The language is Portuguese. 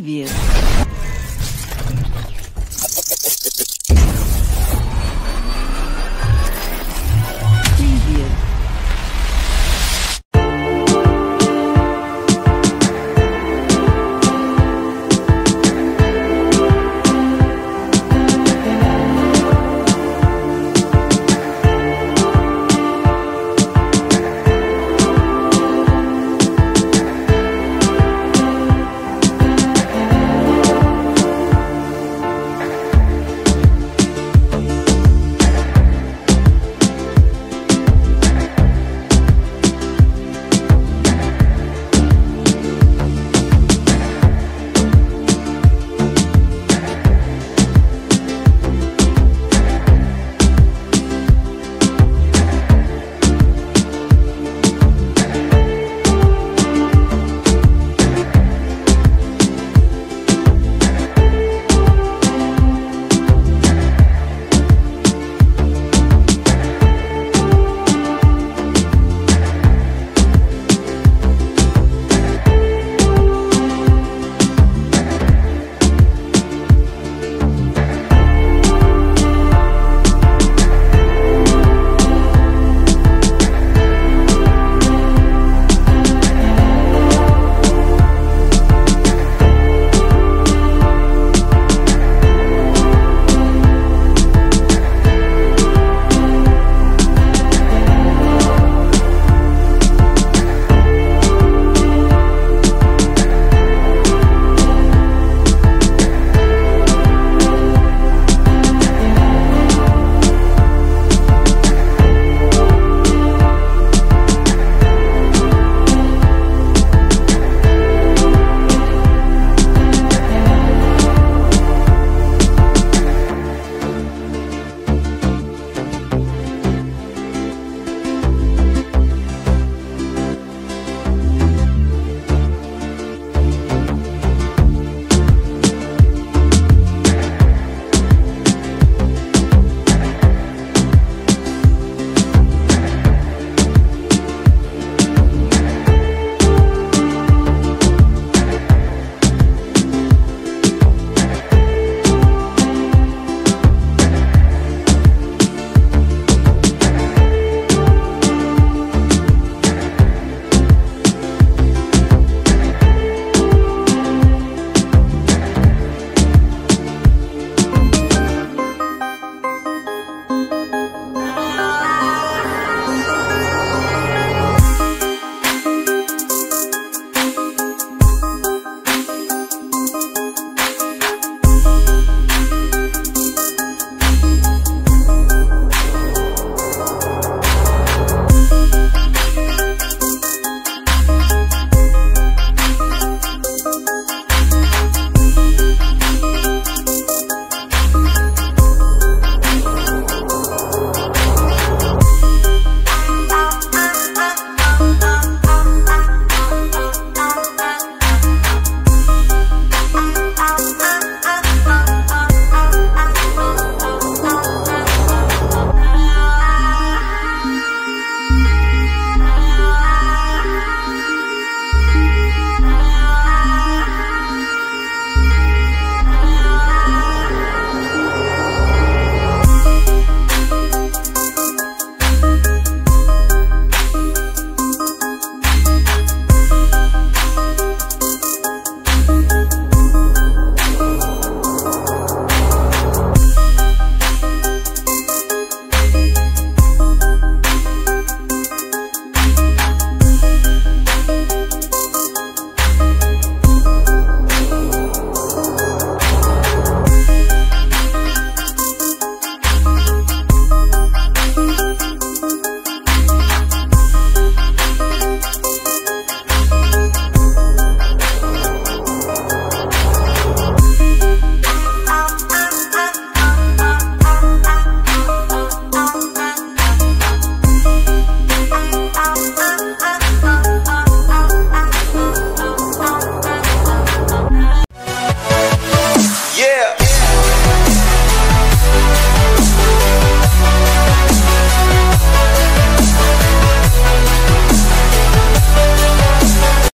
viver.